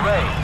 X-ray.